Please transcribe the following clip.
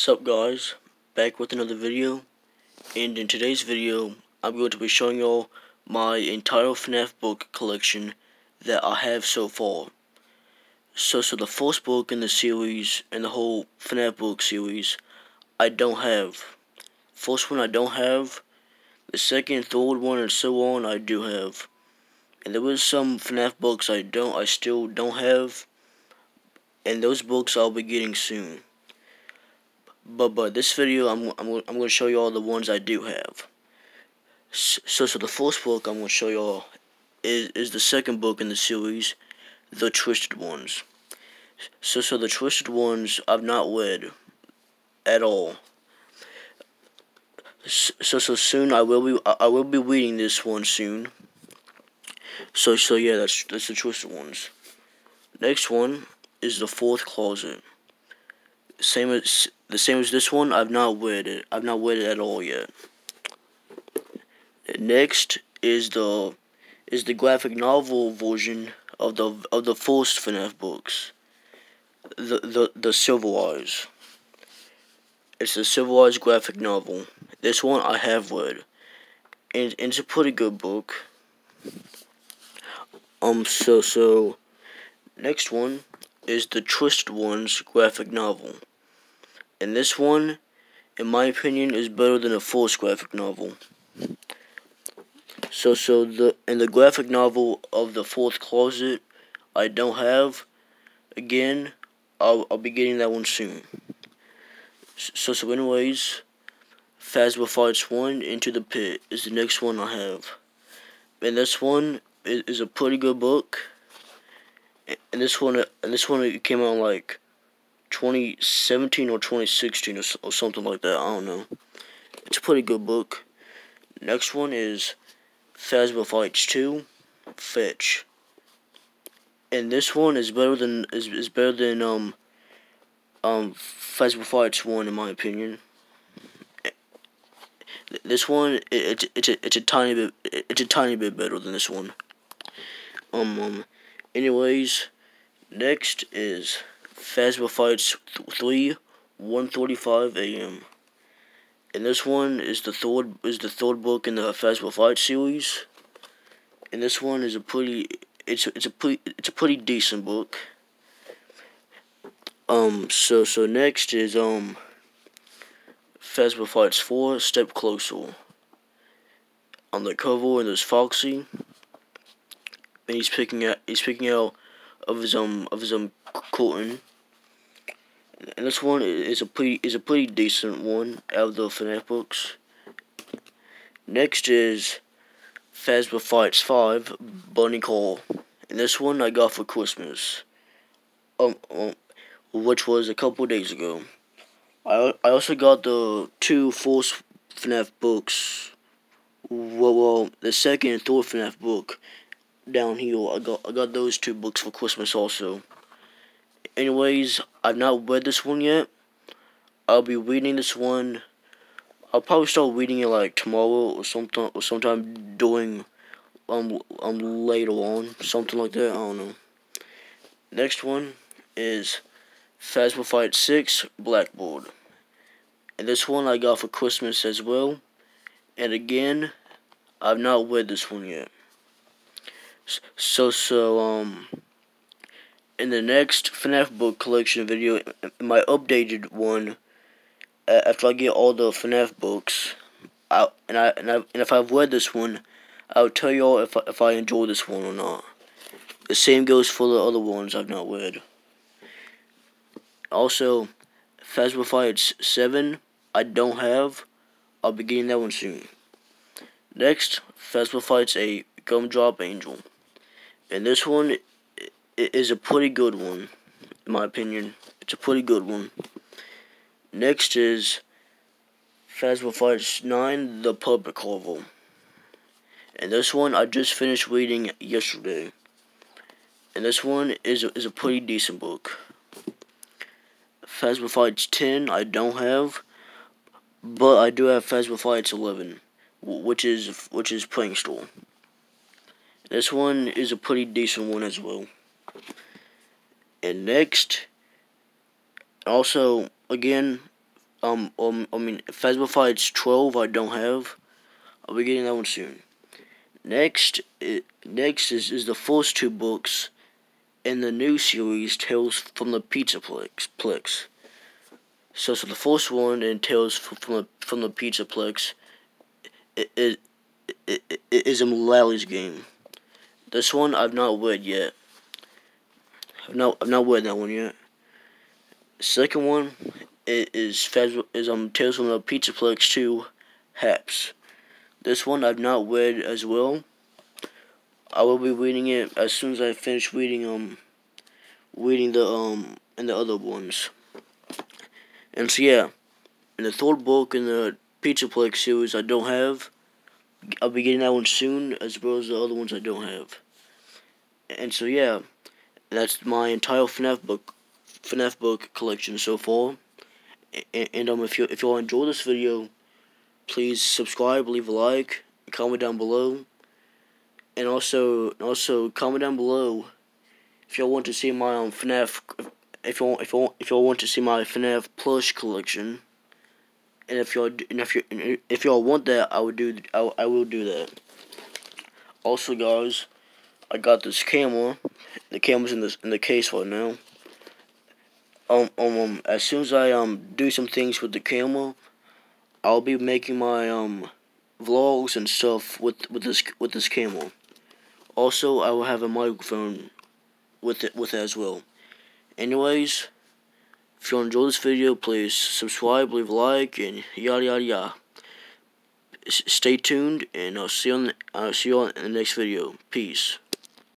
Sup guys, back with another video, and in today's video, I'm going to be showing y'all my entire FNAF book collection that I have so far. So, so the first book in the series, and the whole FNAF book series, I don't have. First one I don't have, the second, third one, and so on I do have. And there was some FNAF books I don't, I still don't have, and those books I'll be getting soon. But but this video, I'm I'm I'm gonna show you all the ones I do have. So so the first book I'm gonna show y'all is is the second book in the series, the Twisted Ones. So so the Twisted Ones I've not read at all. So so soon I will be I will be reading this one soon. So so yeah, that's that's the Twisted Ones. Next one is the fourth closet. Same as the same as this one, I've not read it. I've not read it at all yet. Next is the is the graphic novel version of the of the first FNAF books. The the the Silver Eyes. It's a Silver Eyes graphic novel. This one I have read. And, and it's a pretty good book. Um so so next one is the Twisted Ones graphic novel. And this one, in my opinion, is better than a full graphic novel. So, so the in the graphic novel of the fourth closet, I don't have. Again, I'll I'll be getting that one soon. So, so anyways, Fazbear Frights One Into the Pit is the next one I have, and this one is, is a pretty good book. And this one, and this one, came out like 2017 or 2016 or, or something like that. I don't know. It's a pretty good book. Next one is Fazbear Frights 2, Fetch. And this one is better than is, is better than um um Fazbear Frights 1 in my opinion. This one it, it's it's a, it's a tiny bit it's a tiny bit better than this one. Um um anyways, next is Fazbear Frights 3, 1:35 a.m. And this one is the third is the third book in the Fazbear Fright series. And this one is a pretty it's it's a pretty it's a pretty decent book. Um so so next is um Fazbear Frights 4 Step Closer. On the cover and there's Foxy. And he's picking out he's picking out of his um of his um curtain and this one is a pretty is a pretty decent one out of the FNAF books. Next is Fazbear Frights 5 Bunny Call. And this one I got for Christmas. Um, um which was a couple days ago. I I also got the two Force FNAF books. Well, well, the second and third FNAF book down here. I got I got those two books for Christmas also. Anyways, I've not read this one yet. I'll be reading this one. I'll probably start reading it like tomorrow or sometime or sometime during um um later on, something like that. I don't know. Next one is Fazbear Fright Six Blackbird, and this one I got for Christmas as well. And again, I've not read this one yet. So so um in the next FNAF book collection video, my updated one, uh, after I get all the FNAF books, I, and I and I and if I've read this one, I'll tell y'all if I, if I enjoy this one or not. The same goes for the other ones I've not read. Also, Fazbear Frights 7, I don't have. I'll be getting that one soon. Next, Fazbear Frights 8, Gumdrop Angel. And this one is a pretty good one, in my opinion. It's a pretty good one. Next is Fazbear Frights 9, The Public Level. And this one I just finished reading yesterday. And this one is a, is a pretty decent book. Fazbear Frights 10 I don't have, but I do have Fazbear Frights 11, which is which is Prankster. This one is a pretty decent one as well. And next, also, again, um, um, I mean, Phasmophobia 12 I don't have. I'll be getting that one soon. Next, it, next is, is the first two books in the new series, Tales from the Pizzaplex. So, so the first one in Tales from the from the it, it, it is a Mullally's game. This one I've not read yet. I've not I've not read that one yet. Second one is Fez is um Tales from the Pizzaplex 2 HAPPS. This one I've not read as well. I will be reading it as soon as I finish reading um reading the um and the other ones. And so yeah, in the third book in the Pizzaplex series I don't have. I'll be getting that one soon, as well as the other ones I don't have. And so yeah, that's my entire FNAF book, FNAF book collection so far. And, and um, if you if you all enjoy this video, please subscribe, leave a like, comment down below, and also also comment down below if y'all want to see my um FNAF if y'all if y'all if y'all want to see my FNAF plush collection. And if y'all and if you if y'all want that, I would do I, I will do that. Also, guys, I got this camera. The camera's in this in the case right now. Um, um, um, as soon as I um do some things with the camera, I'll be making my um vlogs and stuff with with this with this camera. Also, I will have a microphone with it with it as well. Anyways. If you enjoy this video, please subscribe, leave a like, and yada yada yada. S stay tuned, and I'll see you on the, I'll see you on the next video. Peace.